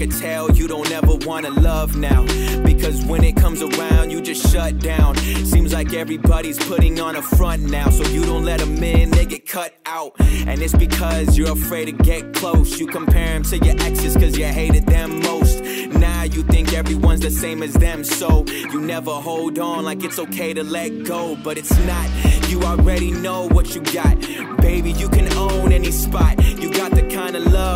could tell you don't ever wanna love now. Because when it comes around, you just shut down. Seems like everybody's putting on a front now. So you don't let them in, they get cut out. And it's because you're afraid to get close. You compare them to your exes cause you hated them most. Now you think everyone's the same as them. So you never hold on like it's okay to let go. But it's not, you already know what you got. Baby, you can own any spot. You got the kind of love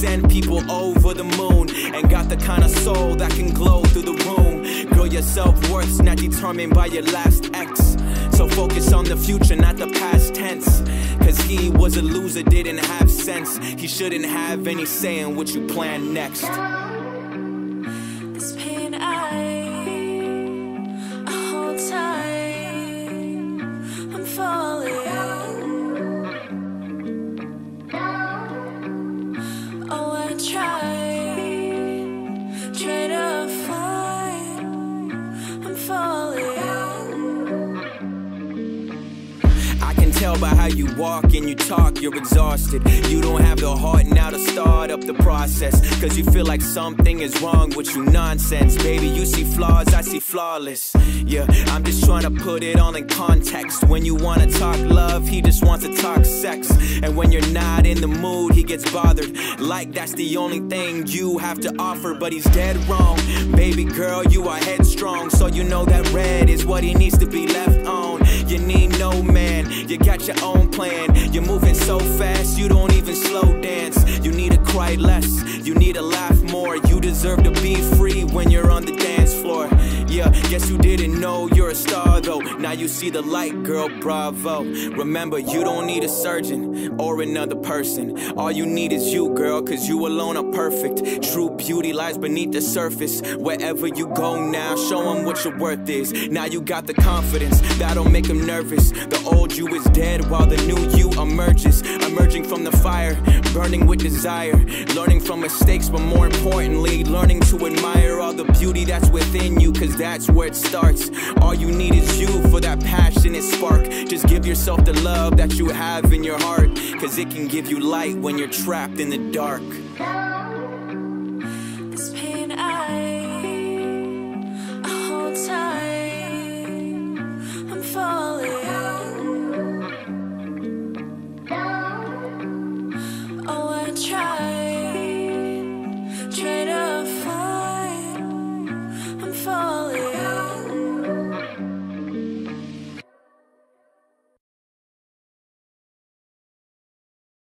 send people over the moon. And got the kind of soul that can glow through the room. Girl, your self worth's not determined by your last ex. So focus on the future, not the past tense. Cause he was a loser, didn't have sense. He shouldn't have any say in what you plan next. Tell by how you walk and you talk, you're exhausted. You don't have the heart now to start up the process. Cause you feel like something is wrong with you, nonsense. Baby, you see flaws, I see flawless. Yeah, I'm just trying to put it all in context. When you wanna talk love, he just wants to talk sex. And when you're not in the mood, he gets bothered. Like that's the only thing you have to offer, but he's dead wrong. Baby girl, you are headstrong, so you know that red is what he needs to be left on. You need no man, you got your own plan. You're moving so fast, you don't even slow dance. You need to cry less, you need to laugh more. You deserve to be free when you're on the dance floor. Yeah, guess you didn't know Now you see the light, girl, bravo. Remember, you don't need a surgeon or another person. All you need is you, girl, cause you alone are perfect. True beauty lies beneath the surface. Wherever you go now, show them what your worth is. Now you got the confidence that'll make them nervous. The old you is dead while the new you emerges. Emerging from the fire, burning with desire. Learning from mistakes, but more importantly, learning to admire all the beauty that's within you, cause that's where it starts. All you need is you yourself the love that you have in your heart, cause it can give you light when you're trapped in the dark. This pain I, hold tight, I'm falling. Oh, I try, try